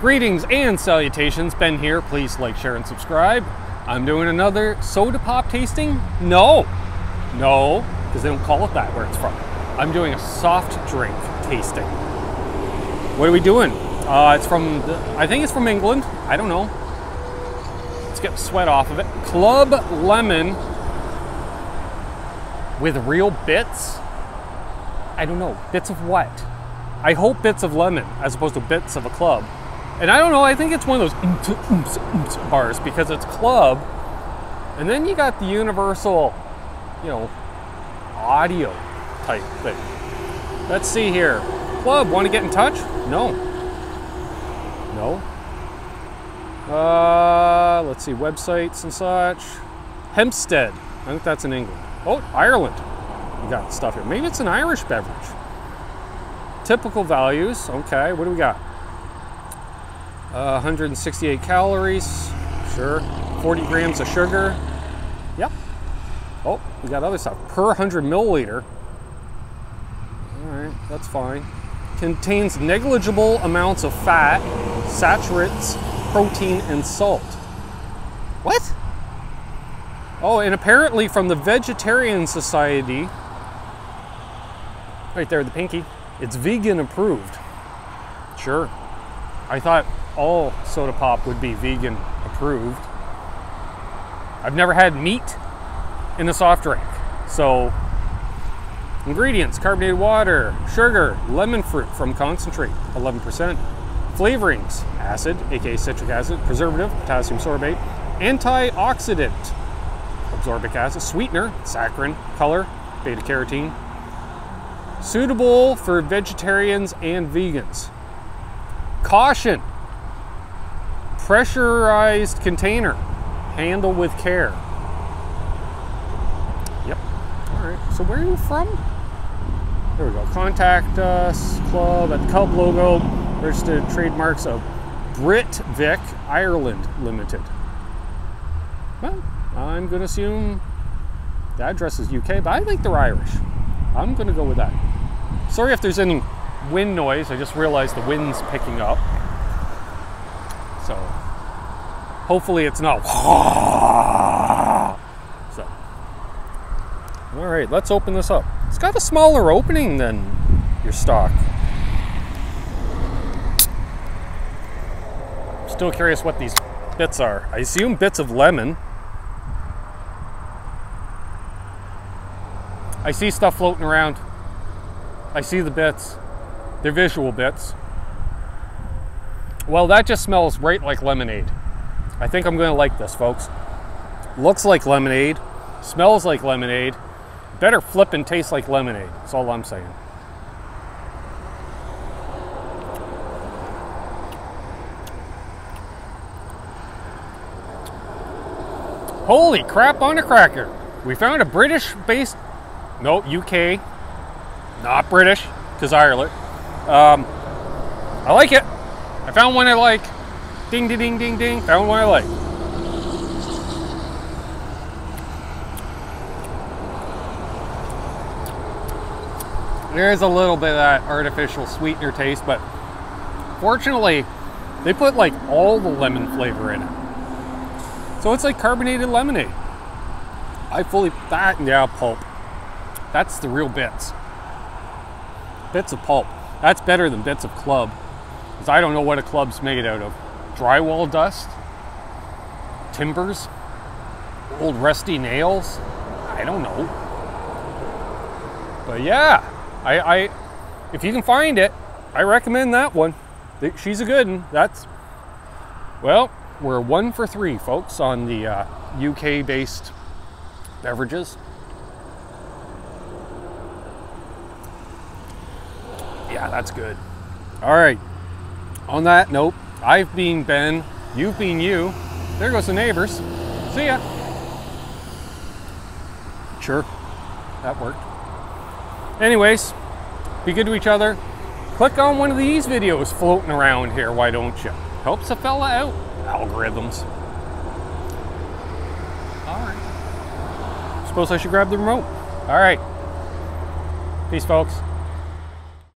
Greetings and salutations, Ben here. Please like, share, and subscribe. I'm doing another soda pop tasting. No, no, because they don't call it that where it's from. I'm doing a soft drink tasting. What are we doing? Uh, it's from, the, I think it's from England. I don't know. Let's get sweat off of it. Club Lemon with real bits. I don't know. Bits of what? I hope bits of lemon as opposed to bits of a club. And I don't know, I think it's one of those bars because it's club. And then you got the universal, you know, audio type thing. Let's see here. Club, want to get in touch? No. No. Uh, let's see, websites and such. Hempstead. I think that's in England. Oh, Ireland. You got stuff here. Maybe it's an Irish beverage. Typical values. Okay, what do we got? Uh, 168 calories, sure. 40 grams of sugar. Yep. Oh, we got other stuff. Per 100 milliliter. All right, that's fine. Contains negligible amounts of fat, saturates, protein, and salt. What? Oh, and apparently from the Vegetarian Society, right there, the pinky, it's vegan approved. Sure. I thought all soda pop would be vegan approved. I've never had meat in a soft drink. So, ingredients carbonated water, sugar, lemon fruit from concentrate, 11%, flavorings, acid, aka citric acid, preservative, potassium sorbate, antioxidant, absorbic acid, sweetener, saccharin, color, beta carotene, suitable for vegetarians and vegans. Caution pressurized container, handle with care. Yep. All right. So where are you from? There we go. Contact us, club at the club logo, registered trademarks of Britvic Ireland Limited. Well, I'm going to assume the address is UK, but I think they're Irish. I'm going to go with that. Sorry if there's any wind noise. I just realized the wind's picking up. So hopefully it's not. So, all right, let's open this up. It's got a smaller opening than your stock. Still curious what these bits are. I assume bits of lemon. I see stuff floating around. I see the bits. They're visual bits. Well, that just smells right like lemonade. I think I'm to like this, folks. Looks like lemonade, smells like lemonade. Better flip and taste like lemonade. That's all I'm saying. Holy crap on a cracker. We found a British based, no, UK, not British, because Ireland. Um, I like it. I found one I like. Ding, ding, ding, ding, ding. Found one I like. There's a little bit of that artificial sweetener taste, but fortunately, they put like all the lemon flavor in it. So it's like carbonated lemonade. I fully, that, yeah, pulp. That's the real bits. Bits of pulp. That's better than bits of club. Because I don't know what a club's made out of. Drywall dust? Timbers? Old rusty nails? I don't know. But yeah, I, I if you can find it, I recommend that one. She's a good one. That's, well, we're one for three, folks, on the uh, UK based beverages. Yeah, that's good. All right. On that note, I've been Ben, you've been you. There goes the neighbors. See ya. Sure, that worked. Anyways, be good to each other. Click on one of these videos floating around here, why don't you? Helps a fella out. Algorithms. All right. Suppose I should grab the remote. All right. Peace, folks.